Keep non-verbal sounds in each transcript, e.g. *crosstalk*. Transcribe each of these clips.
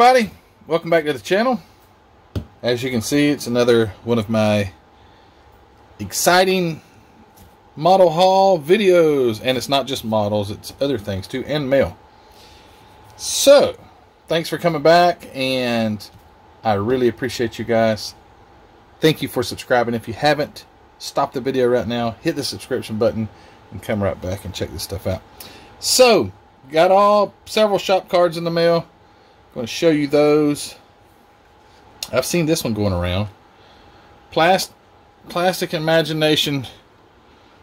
Everybody, welcome back to the channel. As you can see, it's another one of my exciting model haul videos. And it's not just models, it's other things too, and mail. So, thanks for coming back, and I really appreciate you guys. Thank you for subscribing. If you haven't, stop the video right now, hit the subscription button, and come right back and check this stuff out. So, got all several shop cards in the mail going to show you those. I've seen this one going around. Plast Plastic Imagination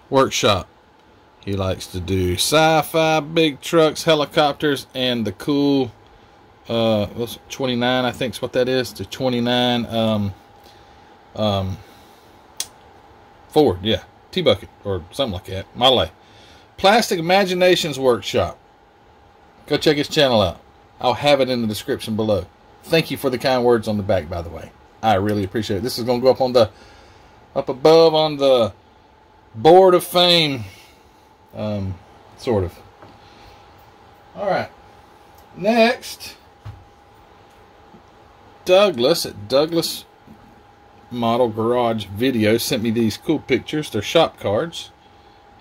Workshop. He likes to do sci-fi, big trucks, helicopters, and the cool, uh, 29, I think is what that is. The 29, um, um, Ford, yeah. T-Bucket, or something like that. Model A. Plastic Imaginations Workshop. Go check his channel out. I'll have it in the description below. Thank you for the kind words on the back, by the way. I really appreciate it. This is going to go up on the, up above on the board of fame. Um, sort of. All right. Next, Douglas at Douglas Model Garage Video sent me these cool pictures. They're shop cards.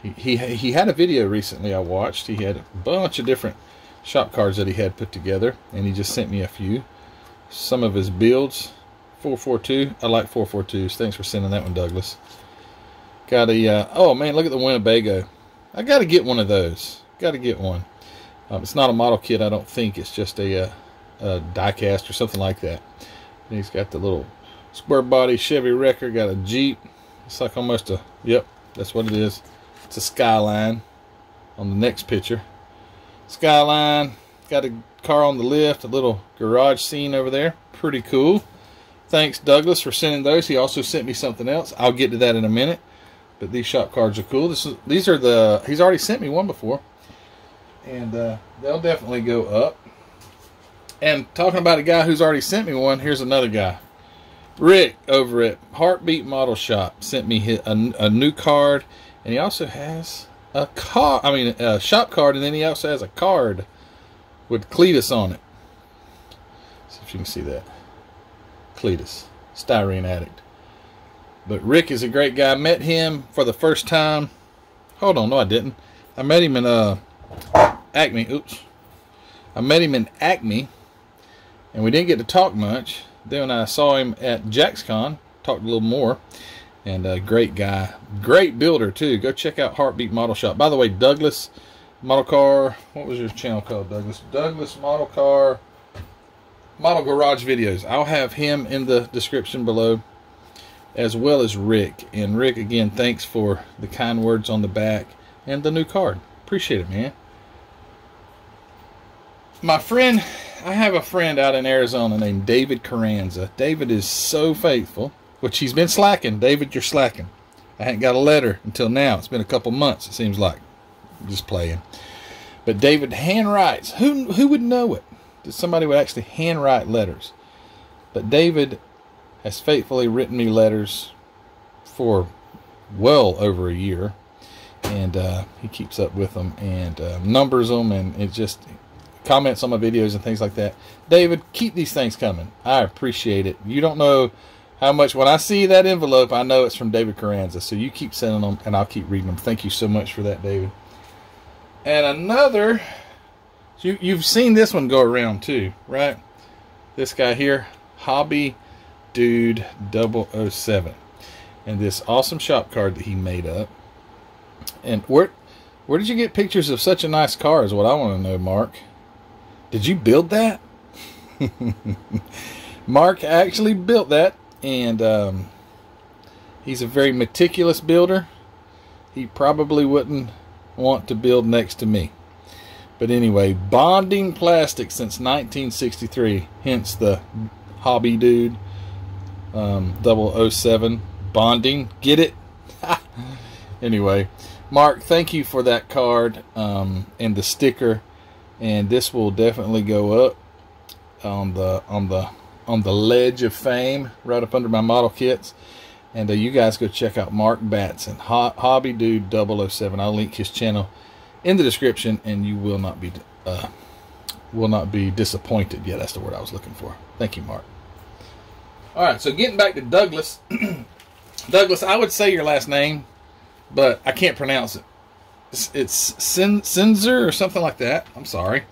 He, he, he had a video recently I watched. He had a bunch of different shop cards that he had put together and he just sent me a few. Some of his builds 442 I like 442s thanks for sending that one Douglas. Got a uh, oh man look at the Winnebago. I got to get one of those. Got to get one. Um, it's not a model kit I don't think. It's just a, uh, a die cast or something like that. And he's got the little square body Chevy Wrecker got a Jeep. It's like almost a yep that's what it is. It's a Skyline on the next picture Skyline. Got a car on the lift, a little garage scene over there. Pretty cool. Thanks, Douglas, for sending those. He also sent me something else. I'll get to that in a minute. But these shop cards are cool. This is These are the... He's already sent me one before. And uh, they'll definitely go up. And talking about a guy who's already sent me one, here's another guy. Rick over at Heartbeat Model Shop sent me a, a new card. And he also has a car, I mean, a shop card, and then he also has a card with Cletus on it. See if you can see that. Cletus, styrene addict. But Rick is a great guy. Met him for the first time. Hold on, no, I didn't. I met him in uh, Acme. Oops. I met him in Acme, and we didn't get to talk much. Then I saw him at JaxCon, talked a little more and a great guy. Great builder too. Go check out heartbeat model shop. By the way douglas model car what was your channel called douglas? Douglas model car model garage videos. I'll have him in the description below as well as rick. And rick again thanks for the kind words on the back and the new card. Appreciate it man. My friend i have a friend out in arizona named david carranza. David is so faithful which he's been slacking. David, you're slacking. I hadn't got a letter until now. It's been a couple months, it seems like. I'm just playing. But David handwrites. Who, who would know it? That somebody would actually handwrite letters. But David has faithfully written me letters for well over a year. And uh, he keeps up with them and uh, numbers them and it just comments on my videos and things like that. David, keep these things coming. I appreciate it. You don't know how much when I see that envelope, I know it's from David Carranza. So you keep sending them, and I'll keep reading them. Thank you so much for that, David. And another, you you've seen this one go around too, right? This guy here, Hobby Dude 007, and this awesome shop card that he made up. And where where did you get pictures of such a nice car? Is what I want to know, Mark. Did you build that? *laughs* Mark actually built that and um, he's a very meticulous builder. He probably wouldn't want to build next to me. But anyway, bonding plastic since 1963, hence the hobby dude um, 007 bonding. Get it? *laughs* anyway, Mark, thank you for that card um, and the sticker. And this will definitely go up on the on the on the ledge of fame right up under my model kits. And uh, you guys go check out Mark Batson, Ho Hobby Dude 007. I'll link his channel in the description, and you will not be uh, will not be disappointed. Yeah, that's the word I was looking for. Thank you, Mark. All right, so getting back to Douglas. *clears throat* Douglas, I would say your last name, but I can't pronounce it. It's, it's Sin, Sinzer or something like that. I'm sorry.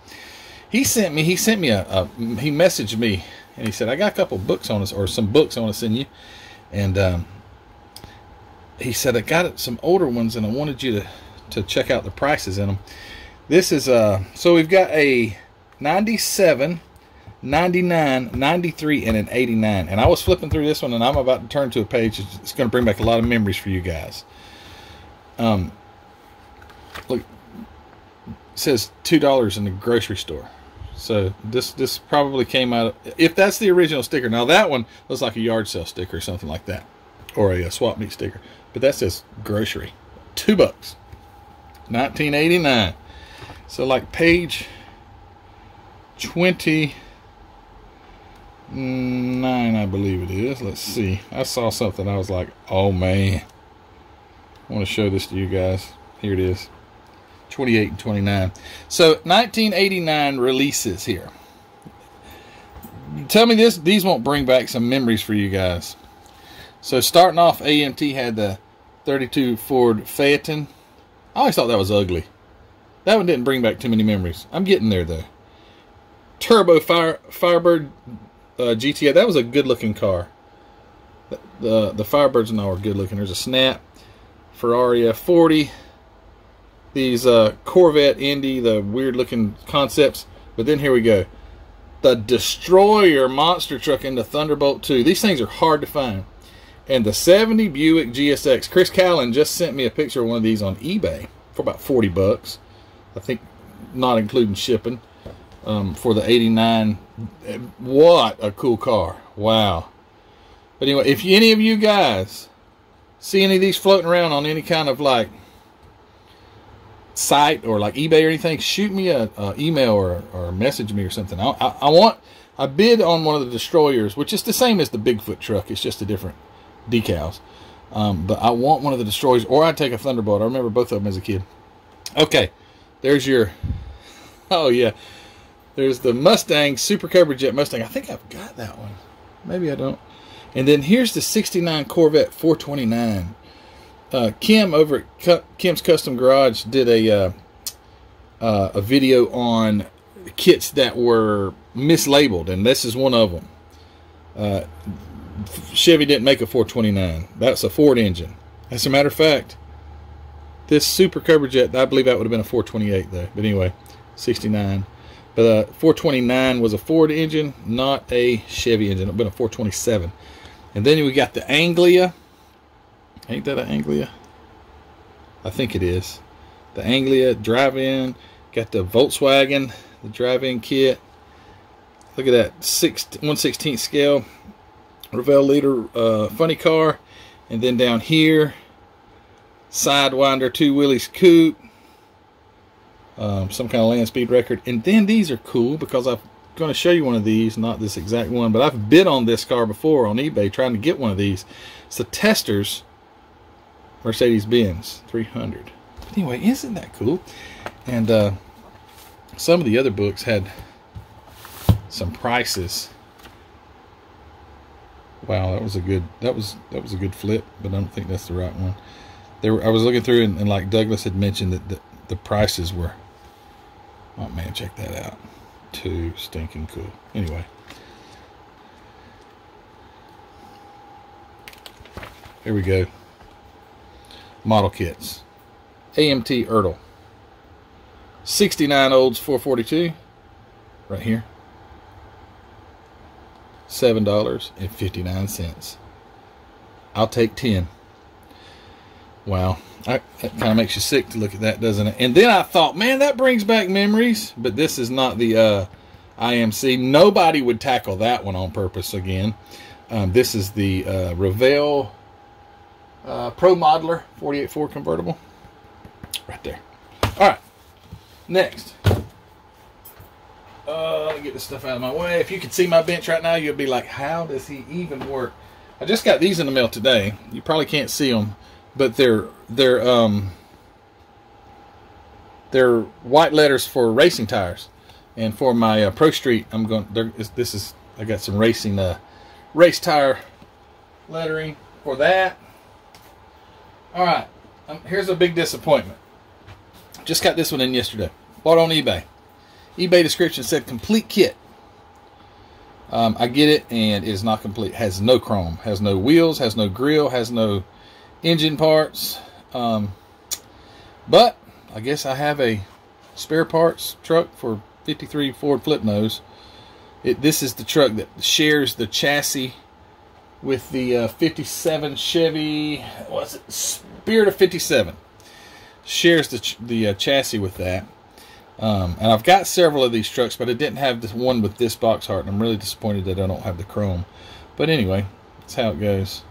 He sent me. He sent me a, a. He messaged me and he said, "I got a couple books on us or some books I want to send you," and um, he said, "I got some older ones and I wanted you to to check out the prices in them." This is uh so we've got a 97 99, 93, and an 89. And I was flipping through this one, and I'm about to turn to a page. It's going to bring back a lot of memories for you guys. Um, look, it says two dollars in the grocery store. So this this probably came out. Of, if that's the original sticker, now that one looks like a yard sale sticker or something like that, or a, a swap meet sticker. But that says grocery, two bucks, 1989. So like page 29, I believe it is. Let's see. I saw something. I was like, oh man. I want to show this to you guys. Here it is. 28 and 29. So 1989 releases here. Tell me this, these won't bring back some memories for you guys. So starting off, AMT had the 32 Ford Phaeton. I always thought that was ugly. That one didn't bring back too many memories. I'm getting there though. Turbo Fire Firebird uh, GTI. That was a good looking car. The, the, the Firebirds and all were good looking. There's a Snap, Ferrari F40, these uh, Corvette Indy, the weird looking concepts. But then here we go. The Destroyer monster truck in the Thunderbolt 2. These things are hard to find. And the 70 Buick GSX. Chris Callen just sent me a picture of one of these on eBay for about 40 bucks. I think not including shipping um, for the 89. What a cool car. Wow. But anyway, if any of you guys see any of these floating around on any kind of like site or like eBay or anything, shoot me a, a email or, or message me or something. I, I, I, want I bid on one of the destroyers, which is the same as the Bigfoot truck. It's just a different decals. Um, but I want one of the destroyers, or I'd take a Thunderbolt. I remember both of them as a kid. Okay, there's your. *laughs* Oh yeah, there's the Mustang Super Cobra Jet Mustang. I think I've got that one. Maybe I don't. And then here's the 69 Corvette 429. Uh, Kim over at Kim's Custom Garage did a uh, uh, a video on kits that were mislabeled, and this is one of them. Uh, Chevy didn't make a 429. That's a Ford engine. As a matter of fact, this Super Cobra Jet, I believe that would have been a 428 though. But anyway, 69. But uh, 429 was a Ford engine, not a Chevy engine. It would have been a 427. And then we got the Anglia. Ain't that an Anglia? I think it is. The Anglia drive-in. Got the Volkswagen, the drive-in kit. Look at that, six, 116th scale. Revell leader uh, funny car. And then down here, Sidewinder 2 Willys coupe um, some kind of land speed record. And then these are cool because I'm going to show you one of these, not this exact one, but I've bid on this car before on eBay trying to get one of these. It's the Testors Mercedes-Benz 300. But anyway, isn't that cool? And uh, some of the other books had some prices. Wow, that was a good that was that was a good flip, but I don't think that's the right one. There, I was looking through, and, and like Douglas had mentioned that the, the prices were Oh man, check that out. Too stinking cool. Anyway. Here we go. Model kits. AMT Ertl. 69 Olds 442. Right here. $7.59. I'll take 10. Wow. I, that kind of makes you sick to look at that, doesn't it? And then I thought, man, that brings back memories. But this is not the uh, IMC. Nobody would tackle that one on purpose again. Um, this is the uh, uh, Pro Modeler 48.4 convertible. Right there. All right. Next. Uh, get this stuff out of my way. If you could see my bench right now, you'd be like, how does he even work? I just got these in the mail today. You probably can't see them but they're they're um they're white letters for racing tires. And for my uh, Pro Street, I'm going. This is I got some racing uh, race tire lettering for that. All right, um, here's a big disappointment. Just got this one in yesterday. Bought on eBay. eBay description said complete kit. Um, I get it, and it is not complete. Has no chrome, has no wheels, has no grill, has no engine parts. Um, but I guess I have a spare parts truck for 53 Ford flip nose. It, this is the truck that shares the chassis with the uh, 57 Chevy. What's it? Spirit of 57 shares the ch the uh, chassis with that. Um, and I've got several of these trucks, but I didn't have this one with this box heart, and I'm really disappointed that I don't have the chrome. But anyway, that's how it goes.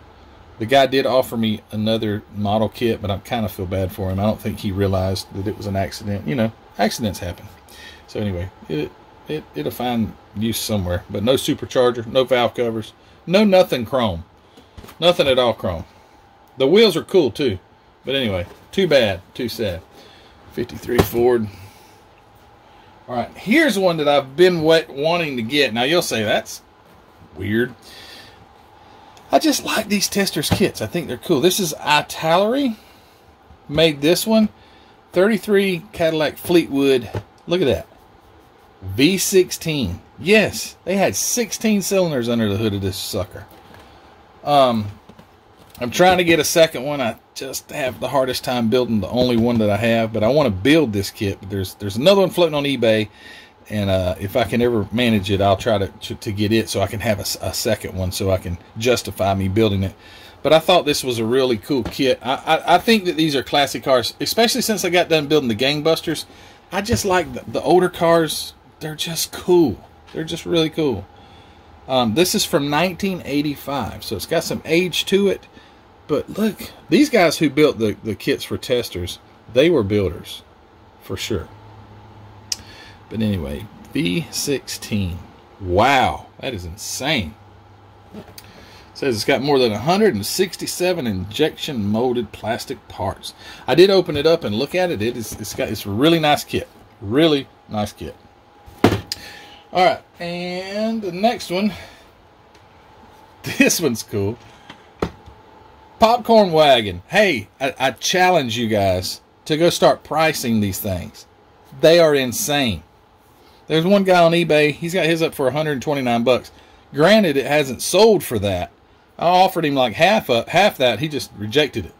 The guy did offer me another model kit, but I kind of feel bad for him. I don't think he realized that it was an accident. You know, accidents happen. So anyway, it, it, it'll find use somewhere. But no supercharger, no valve covers, no nothing chrome. Nothing at all chrome. The wheels are cool too. But anyway, too bad, too sad. 53 Ford. All right, here's one that I've been wet wanting to get. Now you'll say that's weird. I just like these Testors kits. I think they're cool. This is Italeri. Made this one. 33 Cadillac Fleetwood. Look at that. V16. Yes, they had 16 cylinders under the hood of this sucker. Um, I'm trying to get a second one. I just have the hardest time building the only one that I have, but I want to build this kit. But there's there's another one floating on eBay, and uh, if I can ever manage it, I'll try to to, to get it so I can have a, a, second one so I can justify me building it. But I thought this was a really cool kit. I, I, I think that these are classic cars, especially since I got done building the Gangbusters. I just like the, the older cars. They're just cool. They're just really cool. Um, this is from 1985, so it's got some age to it. But look, these guys who built the, the kits for Testors, they were builders for sure. But anyway, V16. Wow, that is insane. Says it's got more than 167 injection molded plastic parts. I did open it up and look at it. It is it's got it's a really nice kit. Really nice kit. All right, and the next one. *laughs* This one's cool. Popcorn wagon. Hey, I, I challenge you guys to go start pricing these things. They are insane. There's one guy on eBay. He's got his up for 129 bucks. Granted, it hasn't sold for that. I offered him like half up, half that. He just rejected it.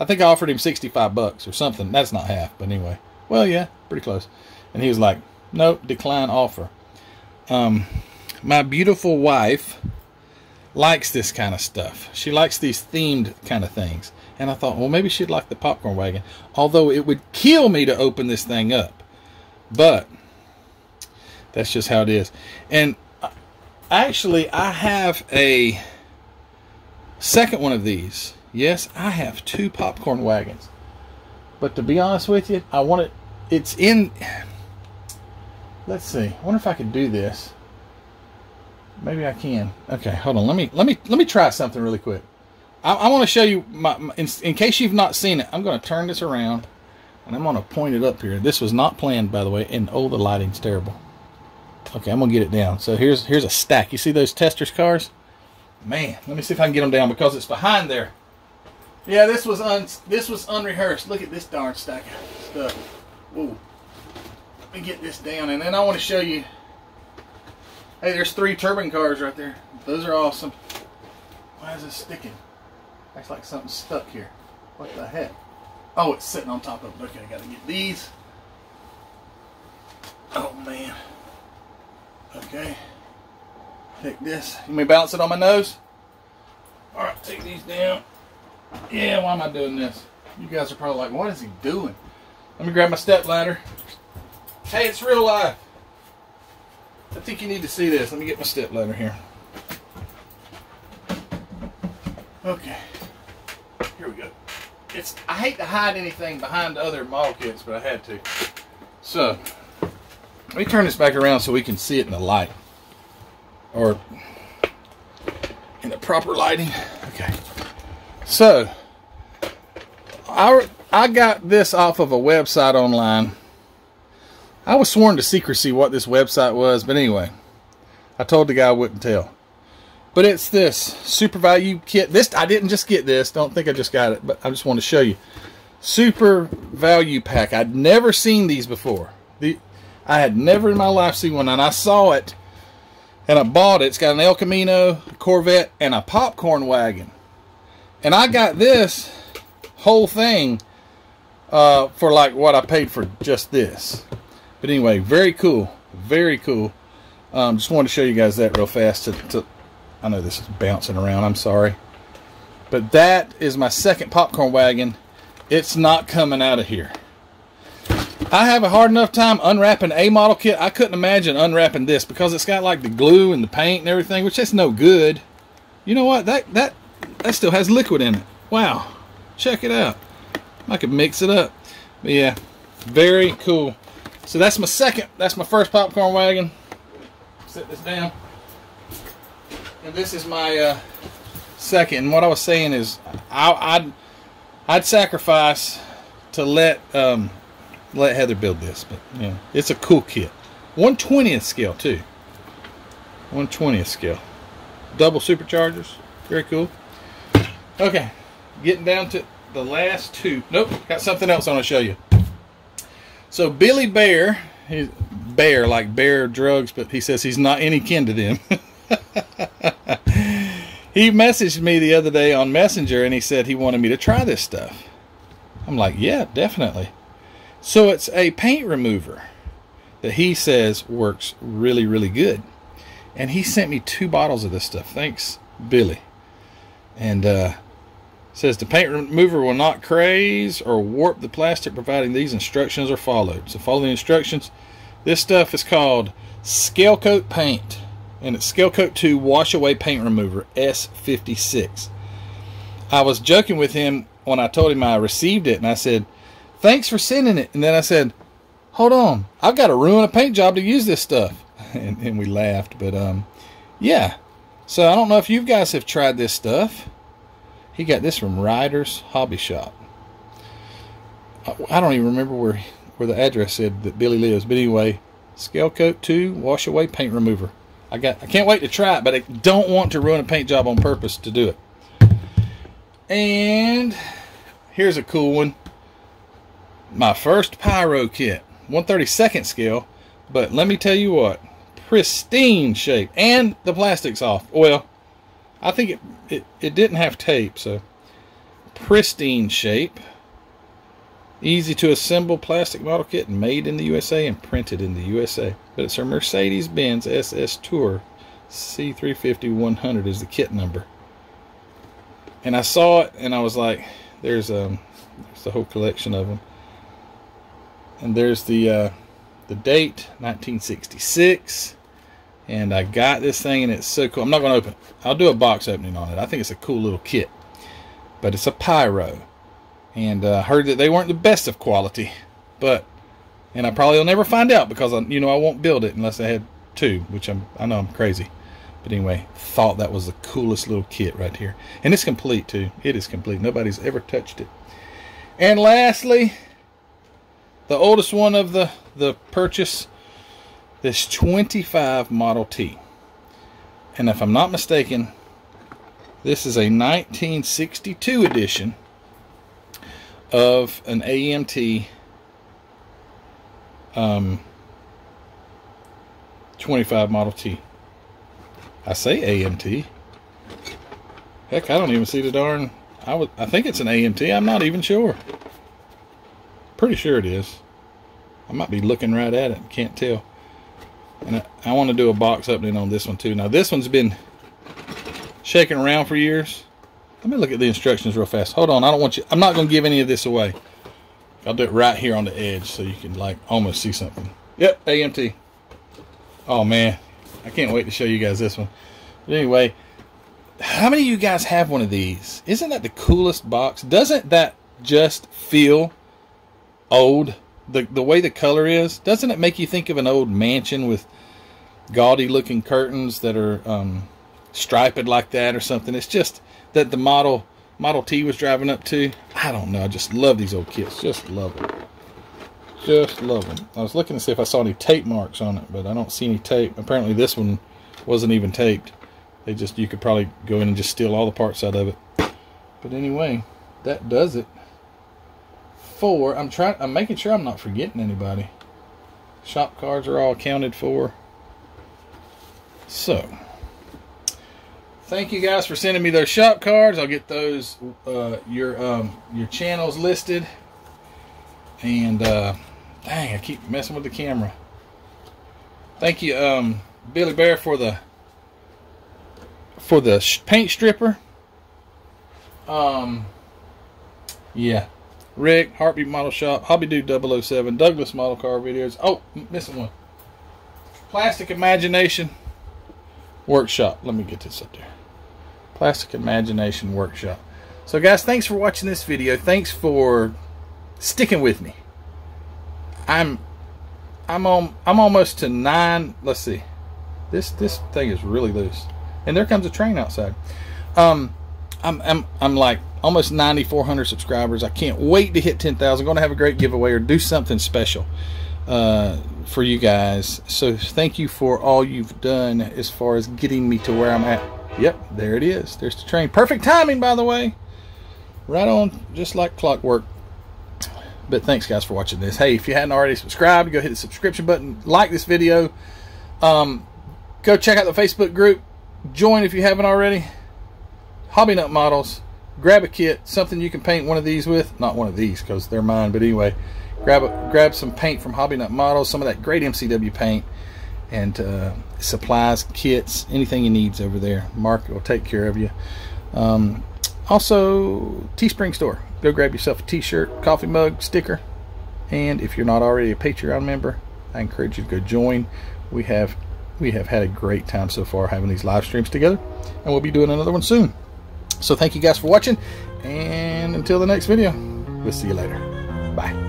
I think I offered him 65 bucks or something. That's not half, but anyway. Well, yeah, pretty close. And he was like, "Nope, decline offer." Um, my beautiful wife likes this kind of stuff. She likes these themed kind of things. And I thought, well, maybe she'd like the popcorn wagon. Although it would kill me to open this thing up. But that's just how it is. And actually, I have a second one of these. Yes, I have two popcorn wagons. But to be honest with you, I want it. It's in. Let's see. I wonder if I could do this. Maybe I can. Okay, hold on. Let me let me let me try something really quick. I, I want to show you my, my in, in, case you've not seen it. I'm going to turn this around, and I'm going to point it up here. This was not planned, by the way. And oh, the lighting's terrible. Okay, I'm going to get it down. So here's here's a stack. You see those Testors cars? Man, let me see if I can get them down because it's behind there. Yeah, this was un this was unrehearsed. Look at this darn stack of stuff. Whoa. Let me get this down, and then I want to show you Hey, there's three turbine cars right there. Those are awesome. Why is it sticking? Acts like something's stuck here. What the heck? Oh, it's sitting on top of it. Okay, I gotta get these. Oh man. Okay. Take this. You may balance it on my nose? Alright, take these down. Yeah, why am I doing this? You guys are probably like, what is he doing? Let me grab my step ladder. Hey, it's real life. I think you need to see this. Let me get my step ladder here. Okay. Here we go. It's I hate to hide anything behind other model kits, but I had to. So, let me turn this back around so we can see it in the light. Or in the proper lighting. Okay. So, I, I got this off of a website online I was sworn to secrecy what this website was, but anyway, I told the guy I wouldn't tell. But it's this super value kit. This I didn't just get this. Don't think I just got it, but I just want to show you. Super value pack. I'd never seen these before. The I had never in my life seen one, and I saw it, and I bought it. It's got an El Camino, a Corvette, and a popcorn wagon. And I got this whole thing uh, for like what I paid for just this. But anyway, very cool. Very cool. Um, just wanted to show you guys that real fast. To, to, I know this is bouncing around. I'm sorry. But that is my second popcorn wagon. It's not coming out of here. I have a hard enough time unwrapping a model kit. I couldn't imagine unwrapping this because it's got like the glue and the paint and everything, which is no good. You know what? That that that still has liquid in it. Wow. Check it out. I could mix it up. But yeah, very cool. So that's my second, that's my first popcorn wagon. Set this down. And this is my uh, second. And what I was saying is, I, would I'd sacrifice to let um, let Heather build this, but yeah, it's a cool kit. 120th scale too. 120th scale. Double superchargers. Very cool. Okay, getting down to the last two. Nope, got something else I want to show you. So Billy Bear, he's bear like bear drugs, but he says he's not any kin to them. *laughs* he messaged me the other day on Messenger and he said he wanted me to try this stuff. I'm like, yeah, definitely. So it's a paint remover that he says works really, really good. And he sent me two bottles of this stuff. Thanks, Billy. And uh, says the paint remover will not craze or warp the plastic providing these instructions are followed. So follow the instructions. This stuff is called Scale Coat Paint and it's Scale Coat 2 Wash Away Paint Remover S56. I was joking with him when I told him I received it and I said, thanks for sending it. And then I said, hold on, I've got to ruin a paint job to use this stuff. *laughs* And, and we laughed, but um, yeah. So I don't know if you guys have tried this stuff. He got this from Ryder's Hobby Shop. I don't even remember where where the address said that Billy lives. But anyway, Scale Coat 2 Wash Away Paint Remover. I got I can't wait to try it, but I don't want to ruin a paint job on purpose to do it. And here's a cool one. My first Pyro kit. 132nd scale. But let me tell you what. Pristine shape. And the plastic's off. Well, I think it, it, it didn't have tape, so pristine shape. Easy to assemble plastic model kit made in the USA and printed in the USA. But it's a Mercedes-Benz SS Tour C350-100 is the kit number. And I saw it and I was like, there's um there's the whole collection of them. And there's the uh, the date 1966 and I got this thing and it's so cool. I'm not going to open it. I'll do a box opening on it. I think it's a cool little kit. But it's a Pyro. And I uh, heard that they weren't the best of quality. But, and I probably will never find out because, I, you know, I won't build it unless I had two, which I'm, I know I'm crazy. But anyway, thought that was the coolest little kit right here. And it's complete too. It is complete. Nobody's ever touched it. And lastly, the oldest one of the, the purchase this 25 Model T. And if I'm not mistaken, this is a 1962 edition of an AMT um, 25 Model T. I say AMT. Heck, I don't even see the darn. I would. I think it's an AMT. I'm not even sure. Pretty sure it is. I might be looking right at it. Can't tell. And I, want to do a box opening on this one too. Now this one's been shaking around for years. Let me look at the instructions real fast. Hold on, I don't want you, I'm not going to give any of this away. I'll do it right here on the edge so you can like almost see something. Yep, AMT. Oh man, I can't wait to show you guys this one. But anyway, how many of you guys have one of these? Isn't that the coolest box? Doesn't that just feel old? The the way the color is, doesn't it make you think of an old mansion with gaudy looking curtains that are um, striped like that or something? It's just that the model Model T was driving up to. I don't know. I just love these old kits. Just love them. just love them. I was looking to see if I saw any tape marks on it, but I don't see any tape. Apparently this one wasn't even taped. They just, you could probably go in and just steal all the parts out of it. But anyway, that does it. For, I'm trying, I'm making sure I'm not forgetting anybody. Shop cards are all accounted for. So, thank you guys for sending me those shop cards. I'll get those, uh, your, um, your channels listed. And, uh, dang, I keep messing with the camera. Thank you, um, Billy Bear for the, for the paint stripper. Um, yeah. Rick, Heartbeat Model Shop, Hobby Dude 007, Douglas Model Car Videos. Oh, missing one. Plastic Imagination Workshop. Let me get this up there. Plastic Imagination Workshop. So guys, thanks for watching this video. Thanks for sticking with me. I'm I'm on I'm almost to nine. Let's see. This this thing is really loose. And there comes a train outside. Um I'm I'm I'm like almost 9,400 subscribers. I can't wait to hit 10,000. Going to have a great giveaway or do something special uh, for you guys. So thank you for all you've done as far as getting me to where I'm at. Yep, there it is. There's the train. Perfect timing, by the way. Right on, just like clockwork. But thanks, guys, for watching this. Hey, if you hadn't already subscribed, go hit the subscription button. Like this video. Um, go check out the Facebook group. Join if you haven't already. Hobby Nut Models grab a kit, something you can paint one of these with. Not one of these because they're mine, but anyway, grab a, grab some paint from Hobby Nut Models, some of that great MCW paint, and uh, supplies, kits, anything you needs over there. Mark will take care of you. Um, also, Teespring store. Go grab yourself a T-shirt, coffee mug, sticker, and if you're not already a Patreon member, I encourage you to go join. We have we have had a great time so far having these live streams together, and we'll be doing another one soon. So thank you guys for watching, and until the next video, we'll see you later. Bye.